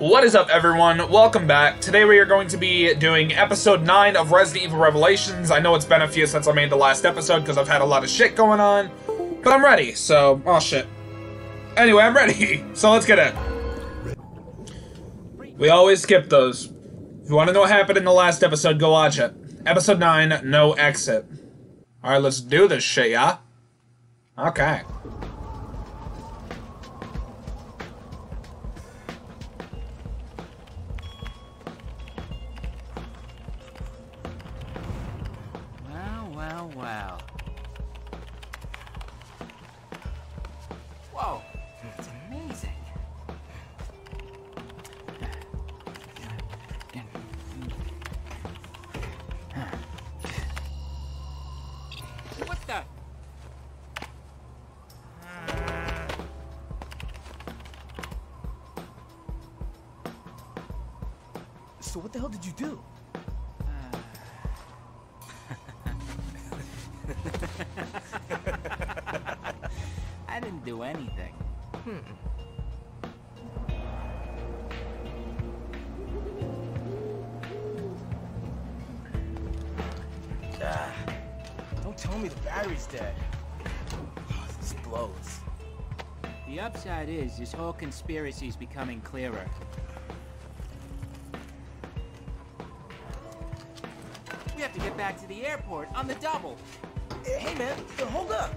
What is up, everyone? Welcome back. Today we are going to be doing episode 9 of Resident Evil Revelations. I know it's been a few since I made the last episode because I've had a lot of shit going on, but I'm ready, so... Oh, shit. Anyway, I'm ready, so let's get it. We always skip those. If you want to know what happened in the last episode, go watch it. Episode 9, No Exit. Alright, let's do this shit, yeah? Okay. I didn't do anything. Ah, don't tell me the battery's dead. Oh, this blows. The upside is this whole conspiracy's becoming clearer. We have to get back to the airport on the double. Hey man, hold up.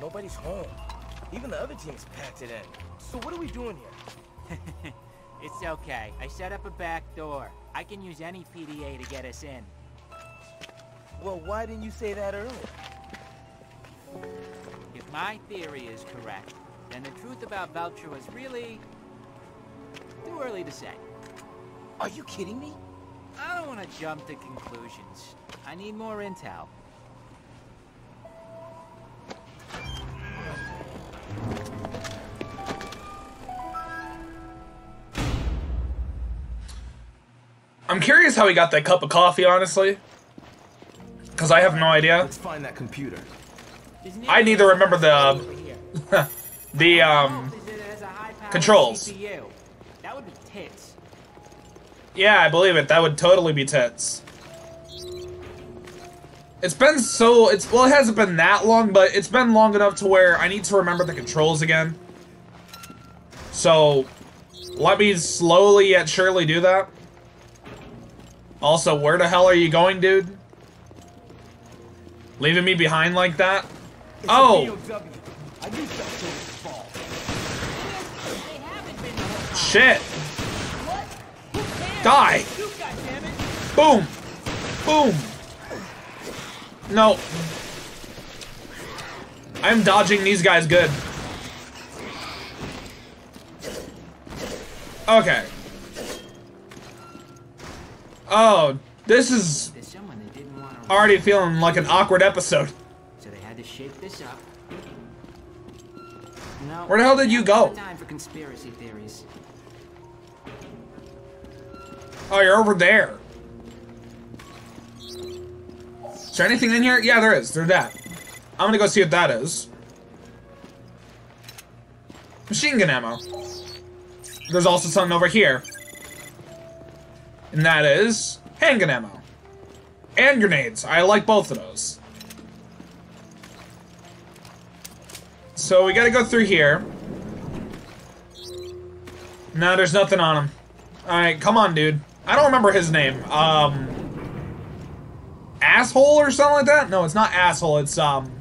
Nobody's home. Even the other team's packed it in. So what are we doing here? It's okay. I set up a back door. I can use any PDA to get us in. Well, why didn't you say that earlier? If my theory is correct, then the truth about Veltro is really too early to say. Are you kidding me? I don't want to jump to conclusions. I need more intel. I'm curious how he got that cup of coffee, honestly. Because I have no idea. Let's find that computer. I need to remember the the um controls. Yeah, I believe it. That would totally be tits. It's been so it's well, it hasn't been that long, but it's been long enough to where I need to remember the controls again. So, let me slowly yet surely do that. Also, where the hell are you going, dude? Leaving me behind like that? It's Oh. I knew Veltro would fall. They haven't been the whole time. Shit! What? Die! Boom! Boom! No. I'm dodging these guys good. Okay. Oh, this is There's someone they didn't want to already feeling like an awkward episode. Shake this up. No. Where the hell did you go? Time for conspiracy theories. Oh, you're over there. Is there anything in here? Yeah, there is. There's that. I'm gonna go see what that is. Machine gun ammo. There's also something over here. And that is handgun ammo. And grenades. I like both of those. So we gotta go through here. No, there's nothing on him. Alright, come on, dude. I don't remember his name. Um... Asshole or something like that? No, it's not asshole, it's, um...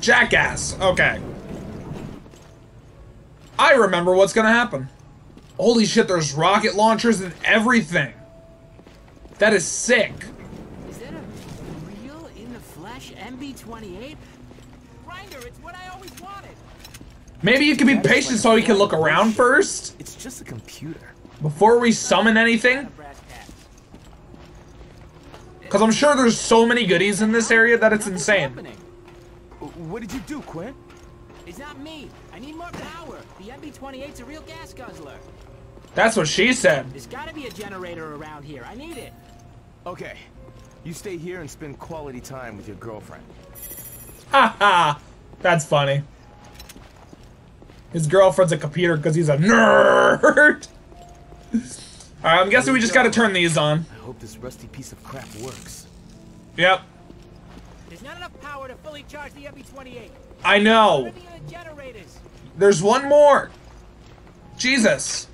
Jackass. Okay. I remember what's gonna happen. Holy shit, there's rocket launchers and everything. That is sick. Is that a real in the flesh MB28? Grinder, it's what I always. Maybe you can be patient so we can look around first It's just a computer. before we summon anything. Because I'm sure there's so many goodies in this area that it's insane. What did you do, Quint? It's not me. I need more power. The MB-28's a real gas guzzler. That's what she said. There's gotta be a generator around here. I need it. Okay. You stay here and spend quality time with your girlfriend. Ha ha! That's funny. His girlfriend's a computer because he's a nerd! Alright, I'm guessing we just gotta turn these on. I hope this rusty piece of crap works. Yep. There's not enough power to fully charge the MB-28. I know. Where are the other generators? There's one more. Jesus.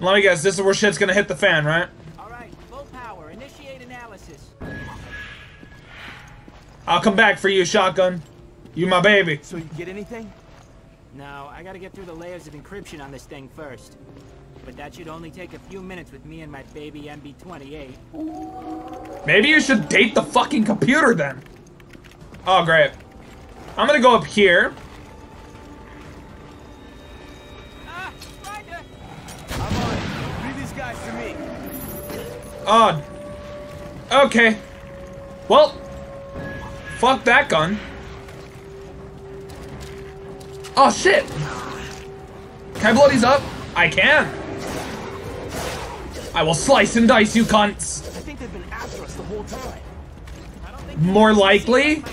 Let me guess, this is where shit's gonna hit the fan, right? All right, I'll come back for you, shotgun. You my baby. So you get anything? No, I gotta get through the layers of encryption on this thing first. But that should only take a few minutes with me and my baby MB-28. Maybe you should date the fucking computer then. Oh, great. I'm gonna go up here. Ah! I'm on. Leave these guys to me. Oh. Okay. Well. Fuck that gun. Oh, shit. Can I blow these up? I can. I will slice and dice you cunts. I think they've been after us the whole time. More likely?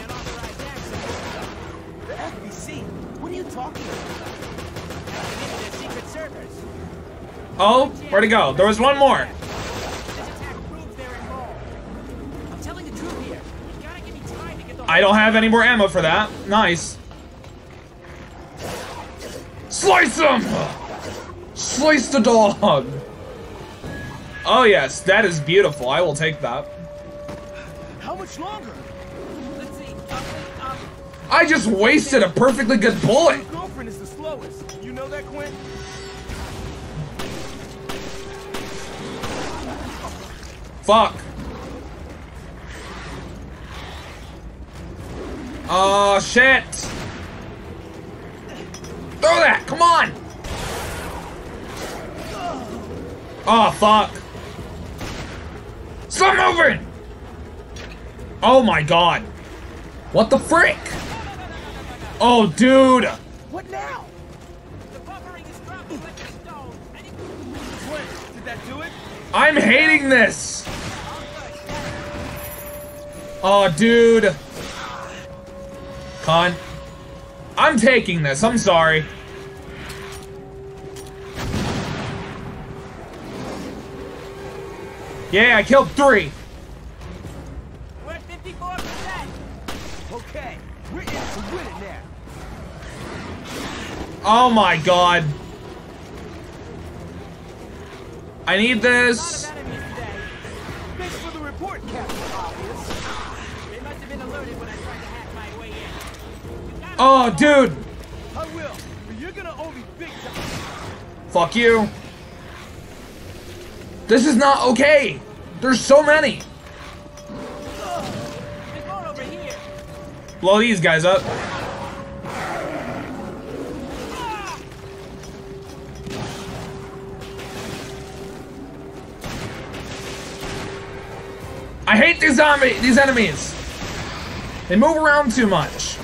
Oh, where'd it go? There was one more. I don't have any more ammo for that. Nice. Slice him! Slice the dog! Oh yes, that is beautiful. I will take that. How much longer? Let's see. Um, um, I just wasted a perfectly good bullet. Your girlfriend is the slowest. You know that, Quint? Fuck. Oh shit. Throw that, come on. Oh fuck. Stop moving. Oh my god. What the frick? Oh dude. What now? the buffering is like a stone. Did that do it? I'm hating this. Oh dude. I'm taking this. I'm sorry. Yeah, I killed three. We're at 54%. Okay, we're in to win it now. Oh my god. I need this. Oh, dude. I will, but you're gonna owe me big time. Fuck you. This is not okay. There's so many. There's more over here. Blow these guys up. I hate these zombie these enemies. They move around too much.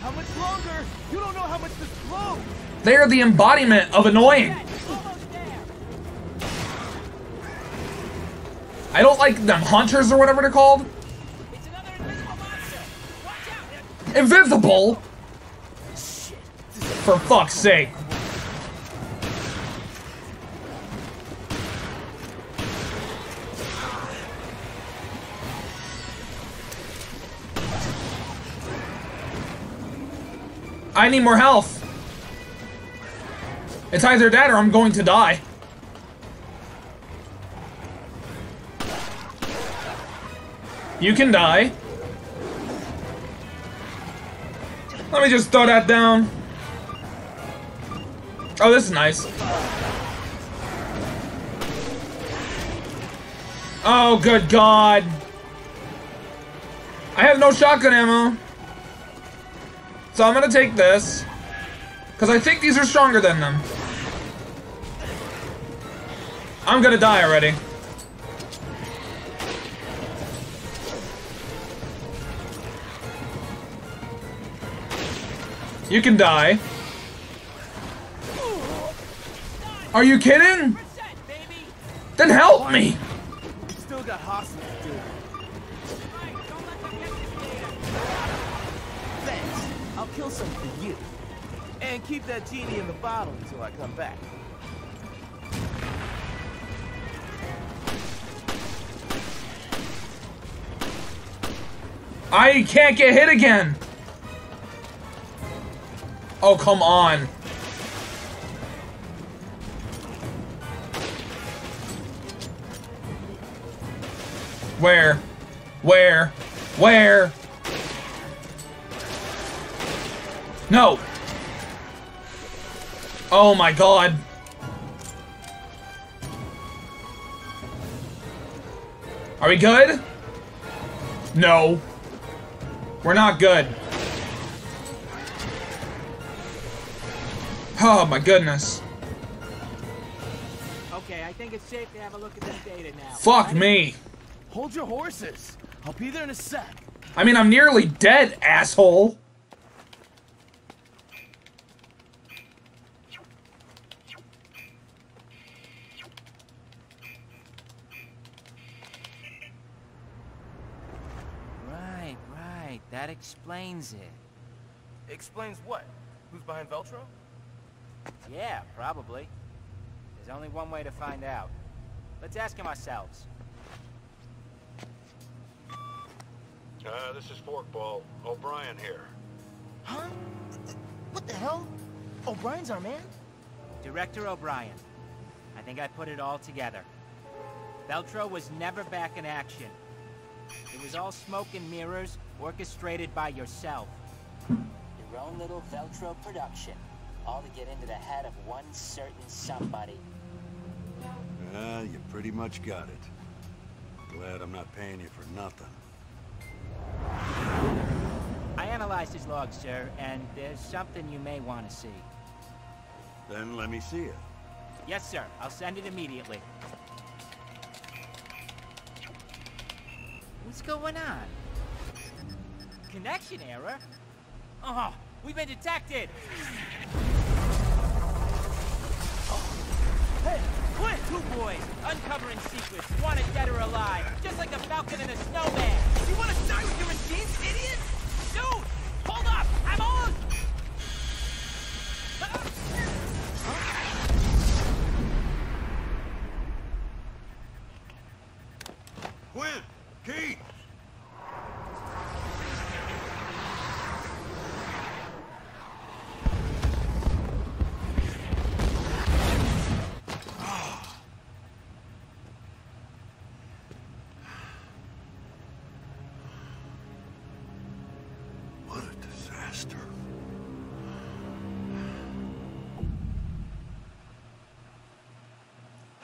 How much longer? You don't know how much this blows. They are the embodiment of annoying. I don't like them hunters or whatever they're called. It's another invisible monster. Watch out. Invisible. For fuck's sake. I need more health. It's either that or I'm going to die. You can die. Let me just throw that down. Oh, this is nice. Oh, good God. I have no shotgun ammo. So I'm gonna take this. Because I think these are stronger than them. I'm gonna die already. You can die. Are you kidding? Then help me! Still got hostages, dude. Kill some for you. And keep that genie in the bottle until I come back. I can't get hit again! Oh, come on. Where? Where? Where? No! Oh my god. Are we good? No. We're not good. Oh my goodness. Okay, I think it's safe to have a look at this data now. Fuck me. Hold your horses. I'll be there in a sec. I mean, I'm nearly dead, asshole. Right, right. That explains it. Explains what? Who's behind Veltro? Yeah, probably. There's only one way to find out. Let's ask him ourselves. Uh, this is Forkball. O'Brien here. Huh? What the hell? O'Brien's our man? Director O'Brien. I think I put it all together. Veltro was never back in action. It was all smoke and mirrors, orchestrated by yourself. Your own little Veltro production. All to get into the head of one certain somebody. Yeah, you pretty much got it. Glad I'm not paying you for nothing. I analyzed his log, sir, and there's something you may want to see. Then let me see it. Yes, sir. I'll send it immediately. What's going on? Connection error? Oh, we've been detected! Hey, quit! Two boys, uncovering secrets, wanted dead or alive, just like a falcon and a snowman. You want to die with your machines, idiot?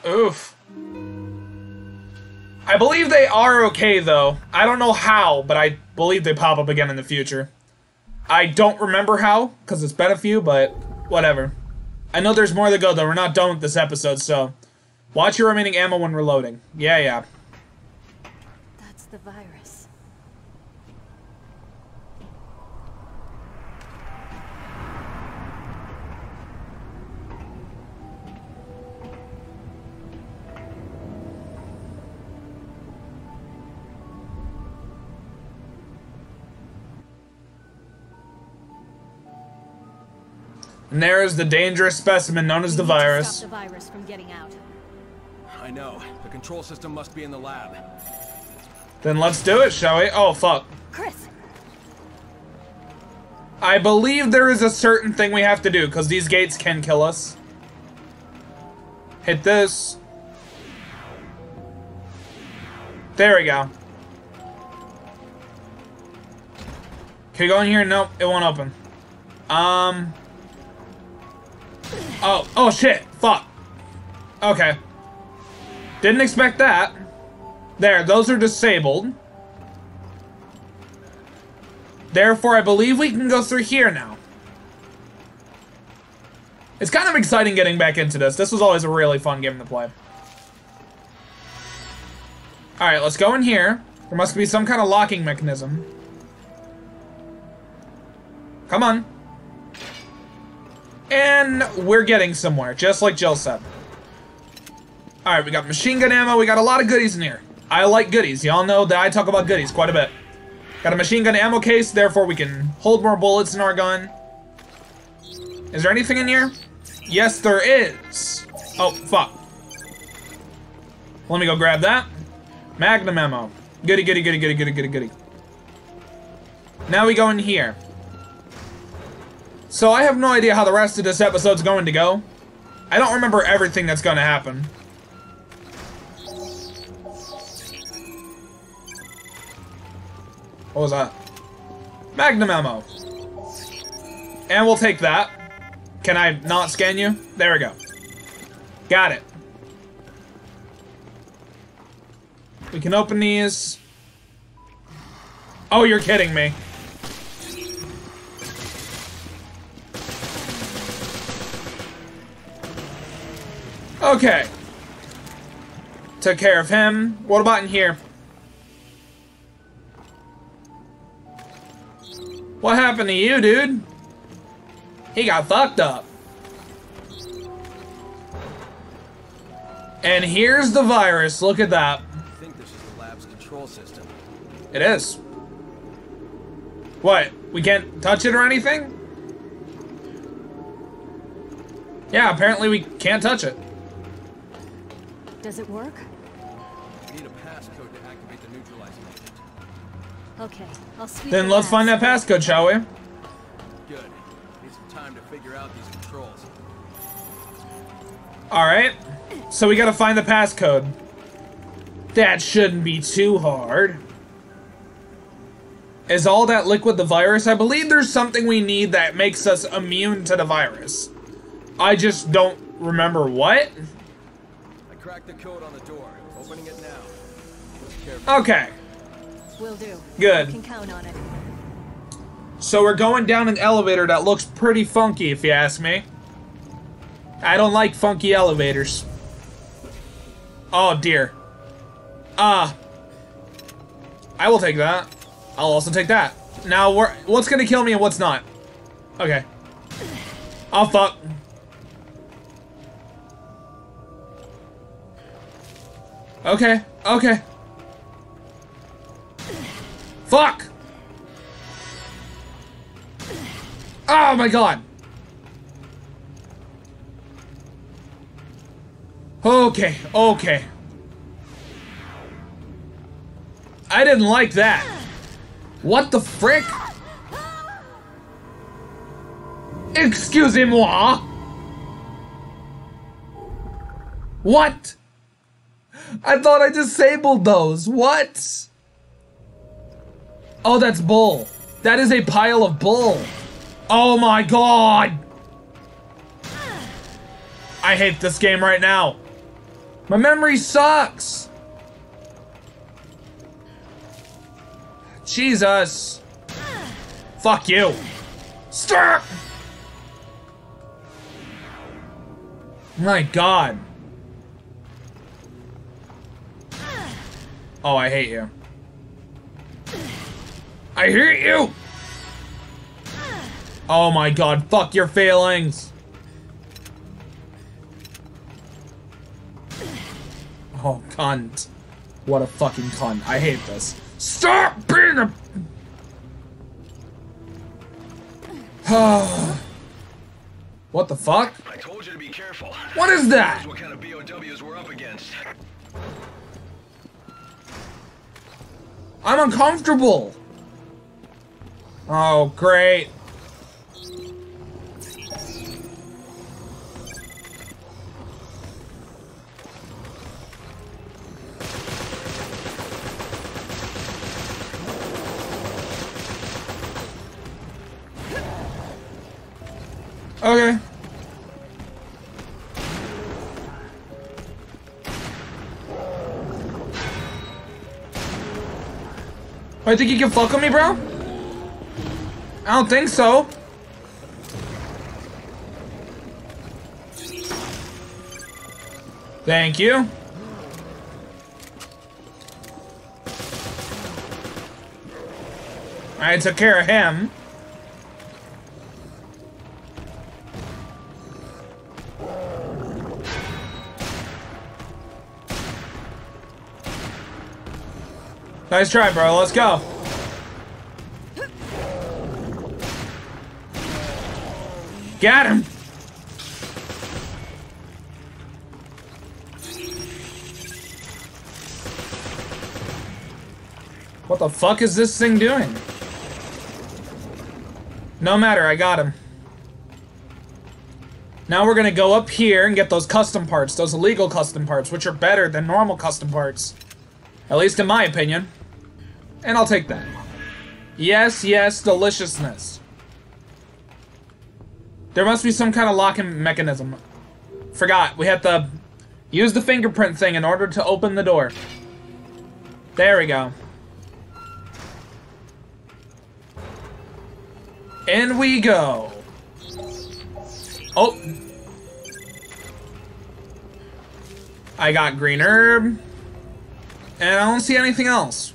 Oof. I believe they are okay, though. I don't know how, but I believe they pop up again in the future. I don't remember how, because it's been a few, but whatever. I know there's more to go, though. We're not done with this episode, so... Watch your remaining ammo when reloading. Yeah, yeah. That's the virus. And there is the dangerous specimen known as the We need to virus. Stop the virus from getting out. I know. The control system must be in the lab. Then let's do it, shall we? Oh, fuck. Chris, I believe there is a certain thing we have to do, because these gates can kill us. Hit this. There we go. Can we go in here? Nope, it won't open. Um. Oh, oh shit, fuck. Okay. Didn't expect that. There, those are disabled. Therefore, I believe we can go through here now. It's kind of exciting getting back into this. This was always a really fun game to play. Alright, let's go in here. There must be some kind of locking mechanism. Come on. And we're getting somewhere, just like Jill said. Alright, we got machine gun ammo. We got a lot of goodies in here. I like goodies. Y'all know that I talk about goodies quite a bit. Got a machine gun ammo case, therefore we can hold more bullets in our gun. Is there anything in here? Yes, there is. Oh, fuck. Let me go grab that. Magnum ammo. Goody, goody, goody, goody, goody, goody, goody. Now we go in here. So I have no idea how the rest of this episode's going to go. I don't remember everything that's going to happen. What was that? Magnum ammo. And we'll take that. Can I not scan you? There we go. Got it. We can open these. Oh, you're kidding me. Okay. Took care of him. What about in here? What happened to you, dude? He got fucked up. And here's the virus. Look at that. I think this is the lab's control system. It is. What? We can't touch it or anything? Yeah, apparently we can't touch it. Does it work? We need a passcode to activate the neutralizing agent. Okay, I'll sweep Then let's find that labs. passcode, shall we? Good. Need some time to figure out these controls. Alright. So we gotta find the passcode. That shouldn't be too hard. Is all that liquid the virus? I believe there's something we need that makes us immune to the virus. I just don't remember what. I cracked the code on the door. Opening it now. Careful. Okay. Will do. Good. Can count on it. So we're going down an elevator that looks pretty funky, if you ask me. I don't like funky elevators. Oh dear. Ah. I will take that. I'll also take that. Now, we're, what's gonna kill me and what's not? Okay. Oh fuck. Okay, okay. Fuck! Oh my god! Okay, okay. I didn't like that. What the frick? Excusez-moi? What? I thought I disabled those. What? Oh, that's bull. That is a pile of bull. Oh my god! I hate this game right now. My memory sucks. Jesus. Fuck you. Stop! My god. Oh, I hate you. I hate you! Oh my god, fuck your feelings! Oh, cunt. What a fucking cunt. I hate this. Stop being a... what the fuck? I told you to be careful. What is that? What kind of BOWs we're up against? I'm uncomfortable! Oh, great. I think you can fuck with me, bro? I don't think so. Thank you. I took care of him. Nice try, bro. Let's go. Got him! What the fuck is this thing doing? No matter, I got him. Now we're gonna go up here and get those custom parts, those illegal custom parts, which are better than normal custom parts. At least in my opinion. And I'll take that. Yes, yes, deliciousness. There must be some kind of locking mechanism. Forgot, we have to use the fingerprint thing in order to open the door. There we go. In we go. Oh. I got green herb. And I don't see anything else.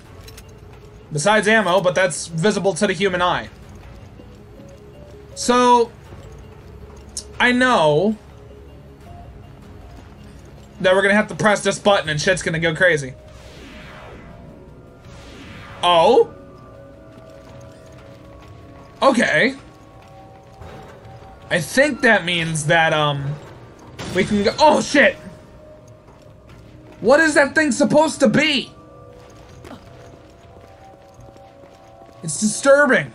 Besides ammo, but that's visible to the human eye. So, I know that we're gonna have to press this button and shit's gonna go crazy. Oh? Okay. I think that means that, um, we can go- Oh, shit! What is that thing supposed to be? It's disturbing.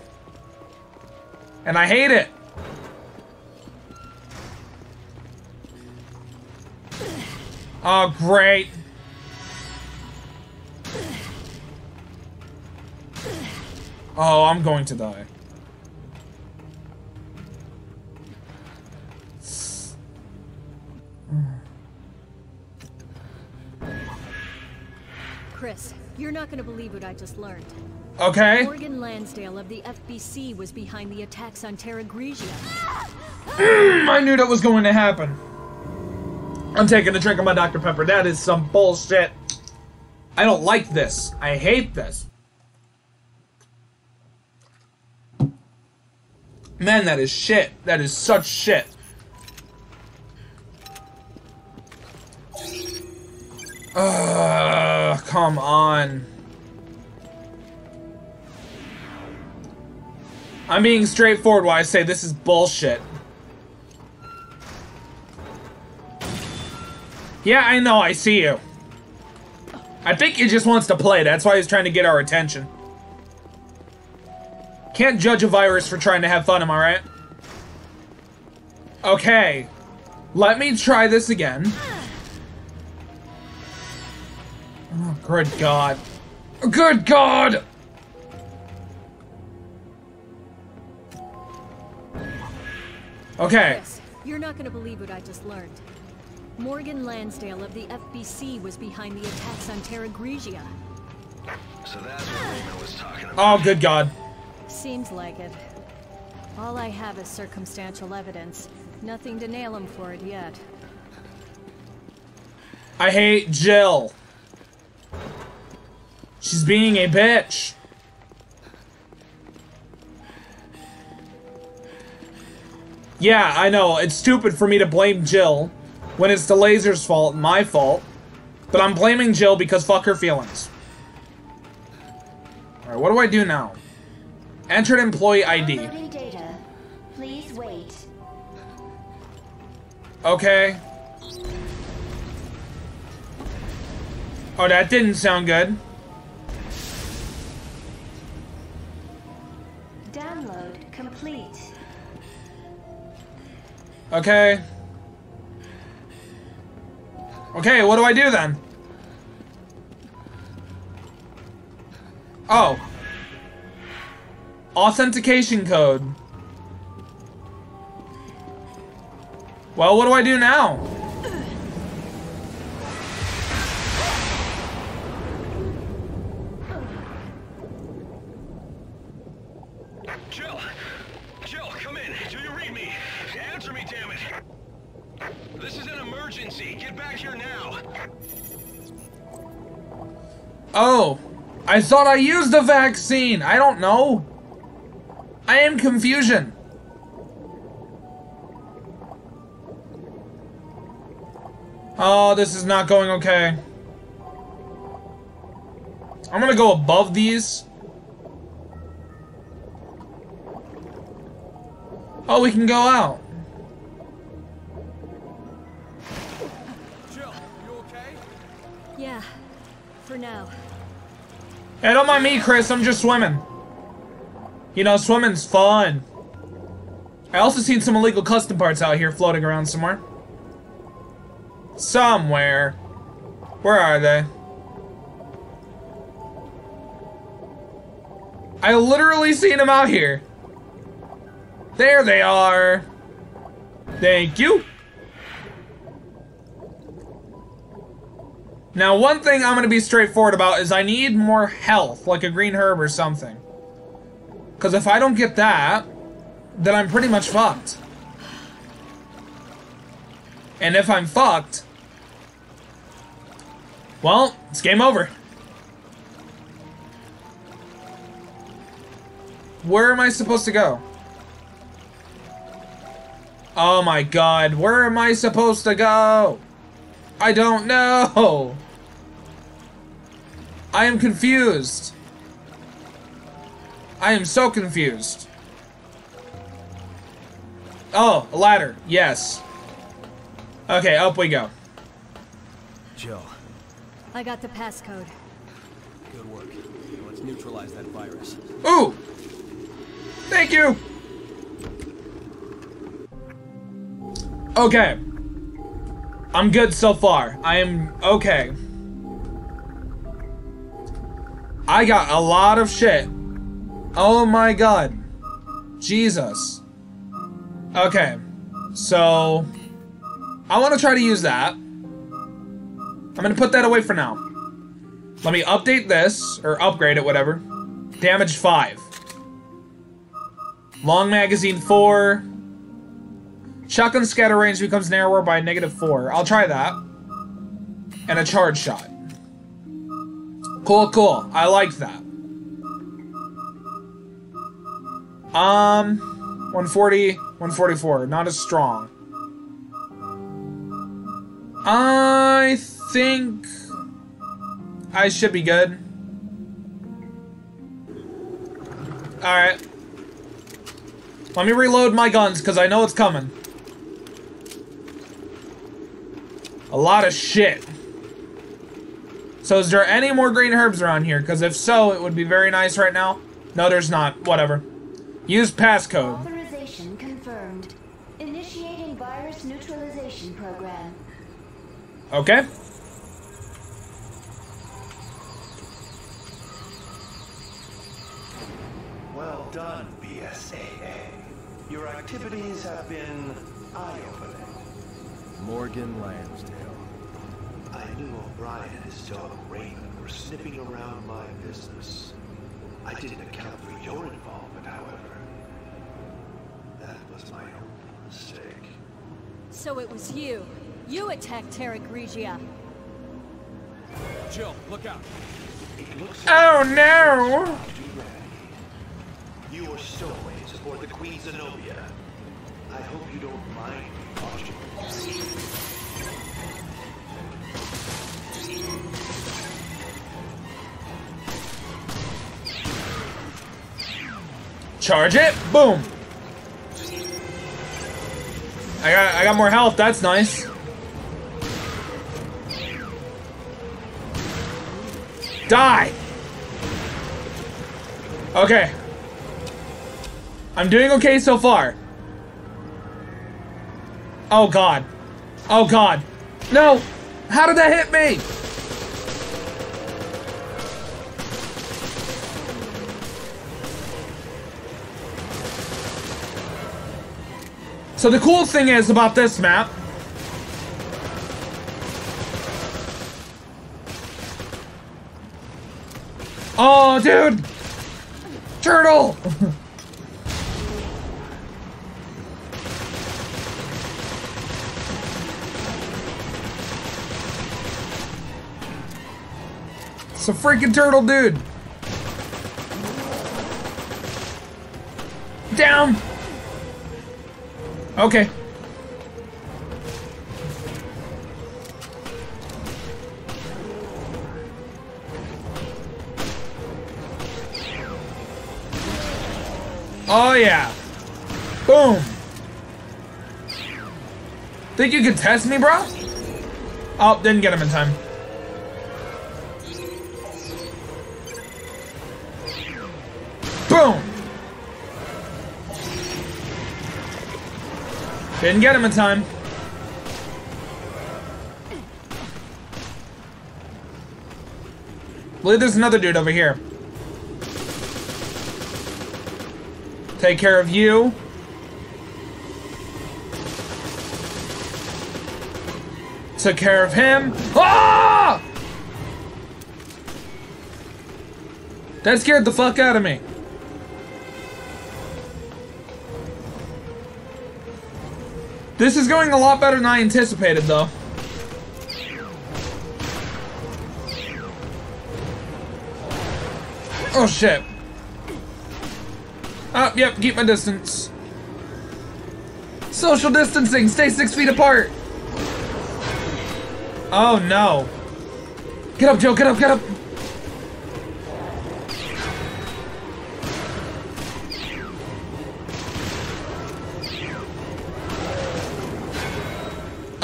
And I hate it. Oh, great. Oh, I'm going to die. Chris, you're not gonna believe what I just learned. Okay. Morgan Lansdale of the FBC was behind the attacks on Terra Grigia. Mm, I knew that was going to happen. I'm taking a drink of my Dr. Pepper. That is some bullshit. I don't like this. I hate this. Man, that is shit. That is such shit. Ugh, come on. I'm being straightforward when I say this is bullshit. Yeah, I know, I see you. I think he just wants to play, that's why he's trying to get our attention. Can't judge a virus for trying to have fun, am I right? Okay. Let me try this again. Oh, good God. Good God! Okay. Chris, you're not gonna believe what I just learned. Morgan Lansdale of the FBC was behind the attacks on Terra Grigia. So that's what Raymond was talking about. Oh, good God. Seems like it. All I have is circumstantial evidence. Nothing to nail him for it yet. I hate Jill. She's being a bitch. Yeah, I know. It's stupid for me to blame Jill when it's the laser's fault, my fault. But I'm blaming Jill because fuck her feelings. Alright, what do I do now? Entered employee ID. Please wait. Okay. Oh, that didn't sound good. Okay. Okay, what do I do then? Oh. Authentication code. Well, what do I do now? Thought I used the vaccine. I don't know. I am confusion. Oh, this is not going okay. I'm gonna go above these. Oh, we can go out. Jill, you okay? Yeah, for now. Hey, don't mind me, Chris. I'm just swimming. You know, swimming's fun. I also seen some illegal custom parts out here floating around somewhere. Somewhere. Where are they? I literally seen them out here. There they are. Thank you. Now, one thing I'm going to be straightforward about is I need more health, like a green herb or something. Because if I don't get that, then I'm pretty much fucked. And if I'm fucked, well, it's game over. Where am I supposed to go? Oh my god, where am I supposed to go? I don't know. I am confused. I am so confused. Oh, a ladder. Yes. Okay, up we go. Jill, I got the passcode. good work. Let's neutralize that virus. Ooh! Thank you! Okay. I'm good so far. I am okay. I got a lot of shit. Oh my god. Jesus. Okay. So, I want to try to use that. I'm going to put that away for now. Let me update this, or upgrade it, whatever. Damage 5. Long magazine 4. Shotgun scatter range becomes narrower by negative 4. I'll try that. And a charge shot. Cool, cool. I like that. Um, 140, 144. Not as strong. I think I should be good. Alright. Let me reload my guns, because I know it's coming. A lot of shit. So is there any more green herbs around here? Because if so, it would be very nice right now. No, there's not. Whatever. Use passcode. Authorization confirmed. Initiating virus neutralization program. Okay. Well done, BSAA. Your activities have been eye-opening. Morgan Lansdale. I knew O'Brien and his dog Raymond were sniffing around my business. I didn't account for your involvement, however. That was my own mistake. So it was you. You attacked Terra Grigia. Jill, look out. It looks Oh no! too ready. You are stowaways aboard the Queen Zenobia. I hope you don't mind watching. Charge it. Boom. I got I got more health. That's nice. Die. Okay. I'm doing okay so far. Oh god. Oh god. No. How did that hit me? So the cool thing is about this map. Oh, dude! Turtle! it's a freaking turtle, dude! Down! Okay. Oh yeah. Boom. Think you could test me, bro? Oh, didn't get him in time. Didn't get him in time. believe there's another dude over here. Take care of you. Took care of him. Ah! That scared the fuck out of me. This is going a lot better than I anticipated, though. Oh, shit. Oh, yep, keep my distance. Social distancing, stay six feet apart. Oh, no. Get up, Joe, get up, get up.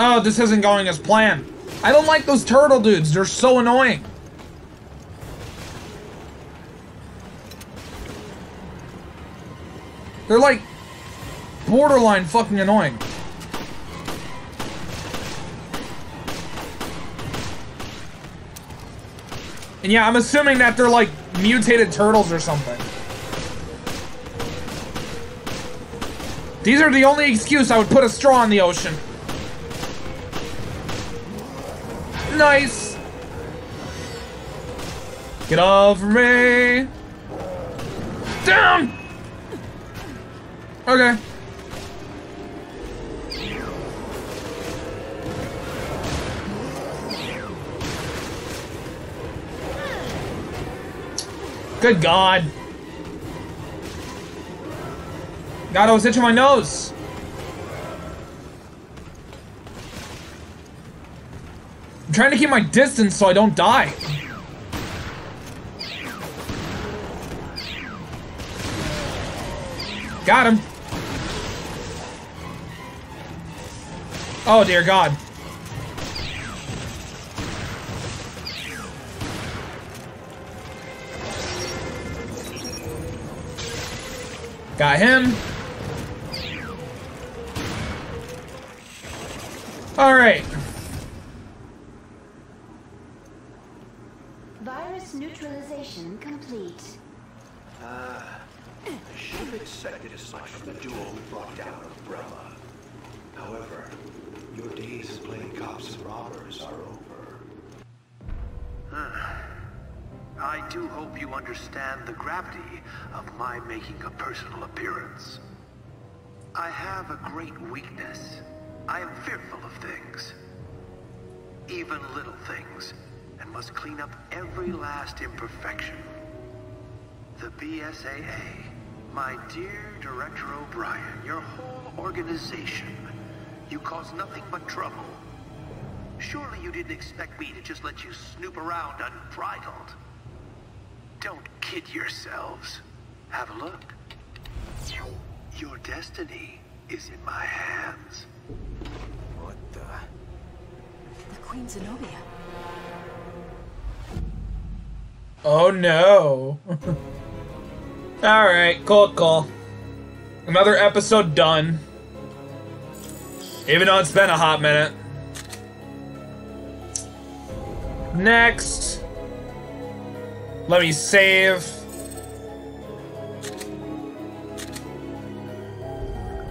Oh, this isn't going as planned. I don't like those turtle dudes. They're so annoying. They're like borderline fucking annoying. And yeah, I'm assuming that they're like mutated turtles or something. These are the only excuse I would put a straw in the ocean. Nice. Get off me. Down. Okay. Good God. God, I was itching my nose. I'm trying to keep my distance so I don't die. Got him. Oh, dear God. Got him. All right. Virus neutralization complete. Ah, I should have expected as much from the duo who brought down Umbrella. However, your days of playing cops and robbers are over. I do hope you understand the gravity of my making a personal appearance. I have a great weakness. I am fearful of things. Even little things. And must clean up every last imperfection. The BSAA, my dear Director O'Brian, your whole organization. You cause nothing but trouble. Surely you didn't expect me to just let you snoop around unbridled. Don't kid yourselves. Have a look. Your destiny is in my hands. What the? The Queen Zenobia. Oh no. Alright, cool, cool. Another episode done. Even though it's been a hot minute. Next. Let me save.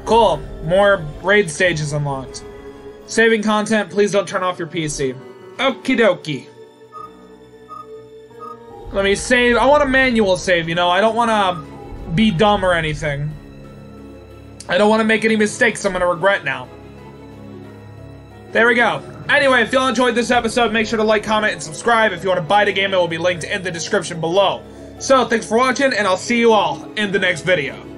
Cool. More raid stages unlocked. Saving content, please don't turn off your PC. Okie dokie. Let me save. I want a manual save, you know? I don't want to be dumb or anything. I don't want to make any mistakes I'm going to regret now. There we go. Anyway, if y'all enjoyed this episode, make sure to like, comment, and subscribe. If you want to buy the game, it will be linked in the description below. So, thanks for watching, and I'll see you all in the next video.